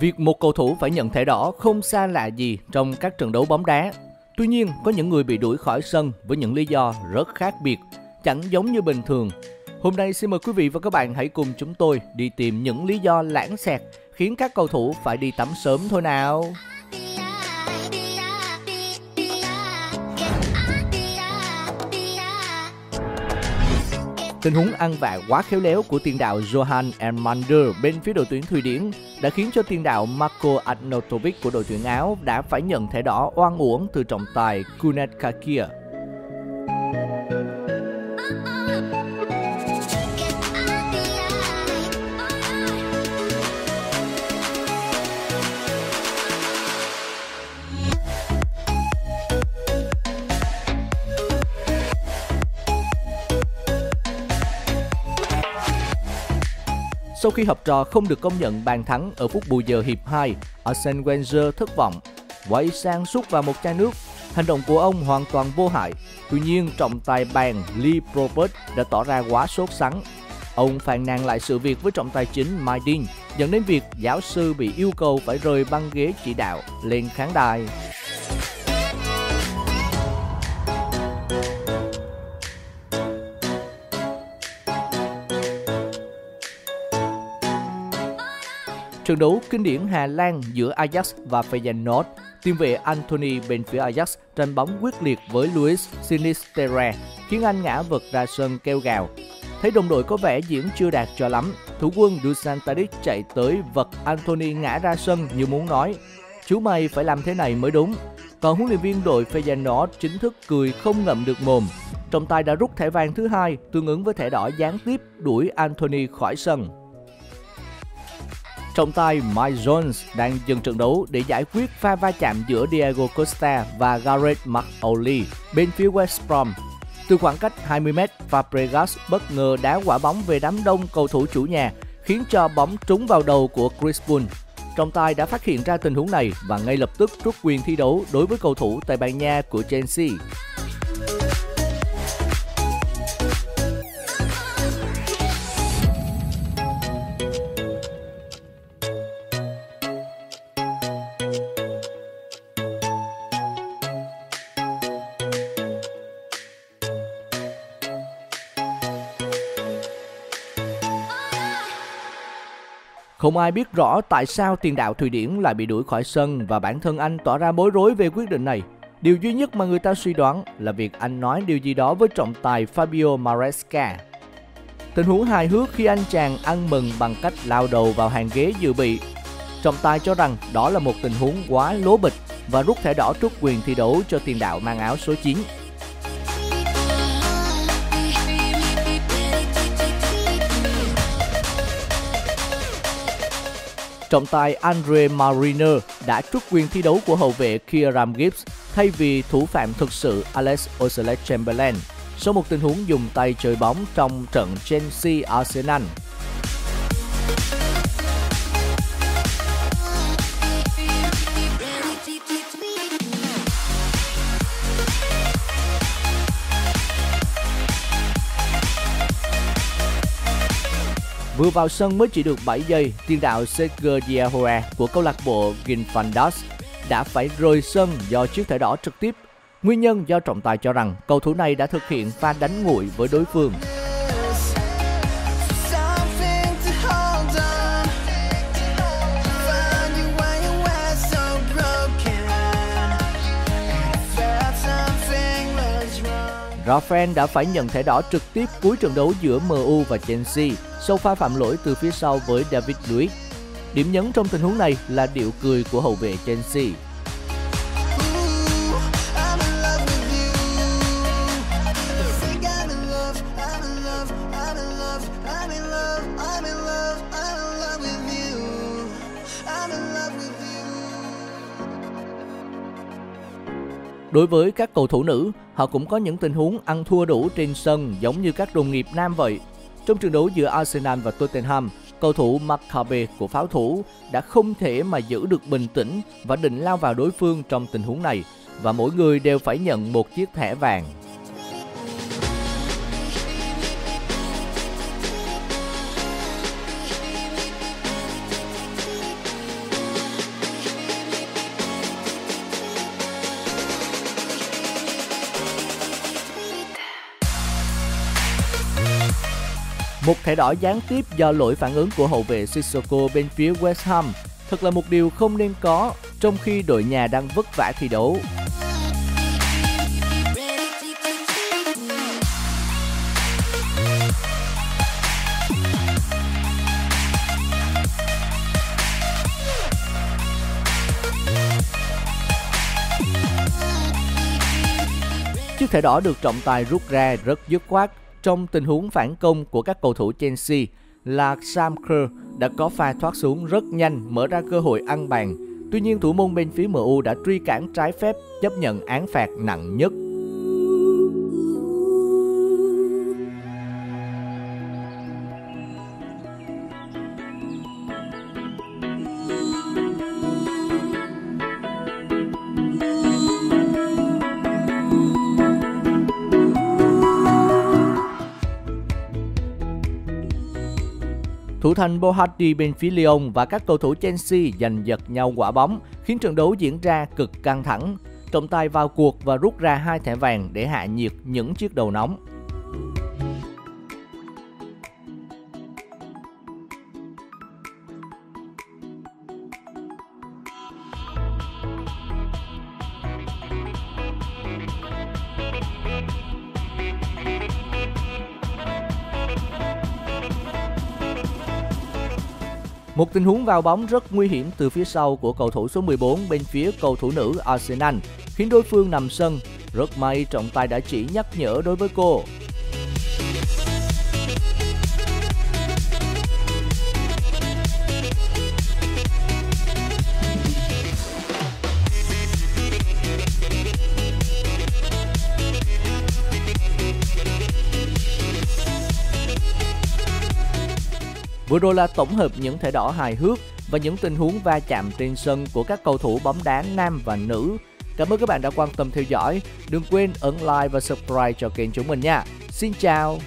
Việc một cầu thủ phải nhận thẻ đỏ không xa lạ gì trong các trận đấu bóng đá. Tuy nhiên, có những người bị đuổi khỏi sân với những lý do rất khác biệt, chẳng giống như bình thường. Hôm nay xin mời quý vị và các bạn hãy cùng chúng tôi đi tìm những lý do lãng xẹt khiến các cầu thủ phải đi tắm sớm thôi nào. Tình huống ăn vạ quá khéo léo của tiền đạo Johan Elmander bên phía đội tuyển Thụy Điển đã khiến cho tiền đạo Marco Arnautovic của đội tuyển Áo đã phải nhận thẻ đỏ oan uổng từ trọng tài Kunet Kakir. Sau khi học trò không được công nhận bàn thắng ở phút bù giờ hiệp 2, Arsene Wenger thất vọng, quay sang sút vào một chai nước. Hành động của ông hoàn toàn vô hại. Tuy nhiên, trọng tài bàn Lee Probert đã tỏ ra quá sốt sắng. Ông phàn nàn lại sự việc với trọng tài chính Mike Dean, dẫn đến việc giáo sư bị yêu cầu phải rời băng ghế chỉ đạo lên khán đài. Trận đấu kinh điển Hà Lan giữa Ajax và Feyenoord, tiền vệ Anthony bên phía Ajax tranh bóng quyết liệt với Luis Sinisterre, khiến anh ngã vật ra sân kêu gào. Thấy đồng đội có vẻ diễn chưa đạt cho lắm, thủ quân Dusan Tadic chạy tới vật Anthony ngã ra sân như muốn nói Chú mày phải làm thế này mới đúng. Còn huấn luyện viên đội Feyenoord chính thức cười không ngậm được mồm. Trọng tài đã rút thẻ vàng thứ hai, tương ứng với thẻ đỏ gián tiếp đuổi Anthony khỏi sân. Trọng tài Mike Jones đang dừng trận đấu để giải quyết pha va chạm giữa Diego Costa và Gareth McAuley bên phía West Brom. Từ khoảng cách 20m, Fabregas bất ngờ đá quả bóng về đám đông cầu thủ chủ nhà, khiến cho bóng trúng vào đầu của Chris Bull. Trọng tài đã phát hiện ra tình huống này và ngay lập tức rút quyền thi đấu đối với cầu thủ Tây Ban Nha của Chelsea. Không ai biết rõ tại sao tiền đạo Thụy Điển lại bị đuổi khỏi sân và bản thân anh tỏ ra bối rối về quyết định này. Điều duy nhất mà người ta suy đoán là việc anh nói điều gì đó với trọng tài Fabio Maresca. Tình huống hài hước khi anh chàng ăn mừng bằng cách lao đầu vào hàng ghế dự bị. Trọng tài cho rằng đó là một tình huống quá lố bịch và rút thẻ đỏ trút quyền thi đấu cho tiền đạo mang áo số 9. Trọng tài Andre Mariner đã trút quyền thi đấu của hậu vệ Kieran Gibbs thay vì thủ phạm thực sự Alex Oxlade-Chamberlain sau một tình huống dùng tay chơi bóng trong trận Chelsea-Arsenal. Vừa vào sân mới chỉ được 7 giây, tiền đạo Sergio Diahora của câu lạc bộ Ginfandas đã phải rời sân do chiếc thẻ đỏ trực tiếp. Nguyên nhân do trọng tài cho rằng cầu thủ này đã thực hiện pha đánh nguội với đối phương. Rafael đã phải nhận thẻ đỏ trực tiếp cuối trận đấu giữa MU và Chelsea sau pha phạm lỗi từ phía sau với David Luiz. Điểm nhấn trong tình huống này là điệu cười của hậu vệ Chelsea. Đối với các cầu thủ nữ, họ cũng có những tình huống ăn thua đủ trên sân giống như các đồng nghiệp nam vậy. Trong trận đấu giữa Arsenal và Tottenham, cầu thủ Maccabi của pháo thủ đã không thể mà giữ được bình tĩnh và định lao vào đối phương trong tình huống này và mỗi người đều phải nhận một chiếc thẻ vàng. Một thẻ đỏ gián tiếp do lỗi phản ứng của hậu vệ Sissoko bên phía West Ham thật là một điều không nên có, trong khi đội nhà đang vất vả thi đấu. Chiếc thẻ đỏ được trọng tài rút ra rất dứt khoát trong tình huống phản công của các cầu thủ Chelsea là Sam Kerr đã có pha thoát xuống rất nhanh, mở ra cơ hội ăn bàn. Tuy nhiên thủ môn bên phía MU đã truy cản trái phép, chấp nhận án phạt nặng nhất Thủ thành Bohadi bên phía Lyon và các cầu thủ Chelsea giành giật nhau quả bóng, khiến trận đấu diễn ra cực căng thẳng. Trọng tài vào cuộc và rút ra hai thẻ vàng để hạ nhiệt những chiếc đầu nóng. Một tình huống vào bóng rất nguy hiểm từ phía sau của cầu thủ số 14 bên phía cầu thủ nữ Arsenal, khiến đối phương nằm sân. Rất may trọng tài đã chỉ nhắc nhở đối với cô. Vừa rồi là tổng hợp những thẻ đỏ hài hước và những tình huống va chạm trên sân của các cầu thủ bóng đá nam và nữ. Cảm ơn các bạn đã quan tâm theo dõi. Đừng quên ấn like và subscribe cho kênh chúng mình nha. Xin chào!